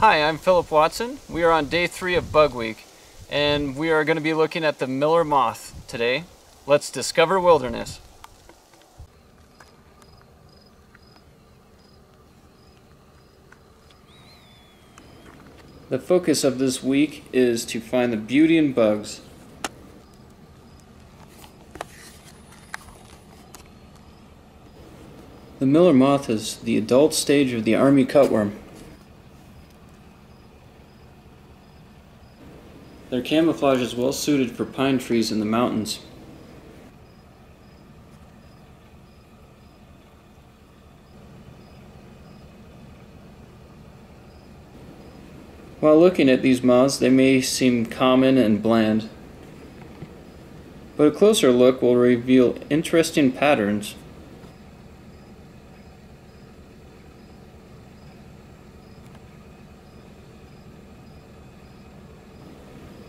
Hi, I'm Philip Watson. We are on day three of Bug Week, and we are going to be looking at the Miller moth today. Let's discover wilderness. The focus of this week is to find the beauty in bugs. The Miller moth is the adult stage of the army cutworm. Their camouflage is well suited for pine trees in the mountains. While looking at these moths, they may seem common and bland, but a closer look will reveal interesting patterns.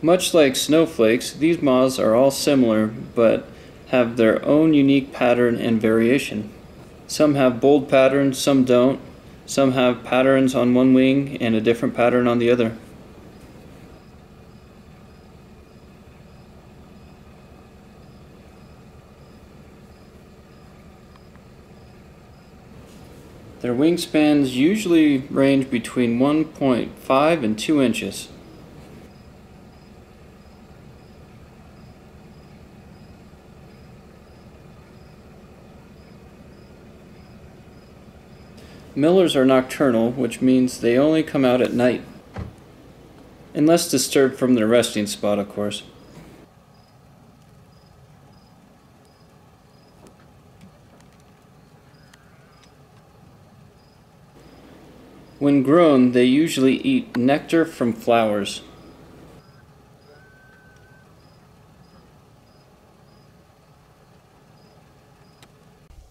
Much like snowflakes, these moths are all similar but have their own unique pattern and variation. Some have bold patterns, some don't. Some have patterns on one wing and a different pattern on the other. Their wingspans usually range between 1.5 and 2 inches. Millers are nocturnal, which means they only come out at night. Unless disturbed from their resting spot, of course. When grown, they usually eat nectar from flowers.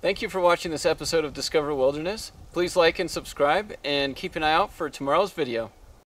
Thank you for watching this episode of Discover Wilderness. Please like and subscribe and keep an eye out for tomorrow's video.